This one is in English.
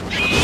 Yeah!